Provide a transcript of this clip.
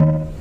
you.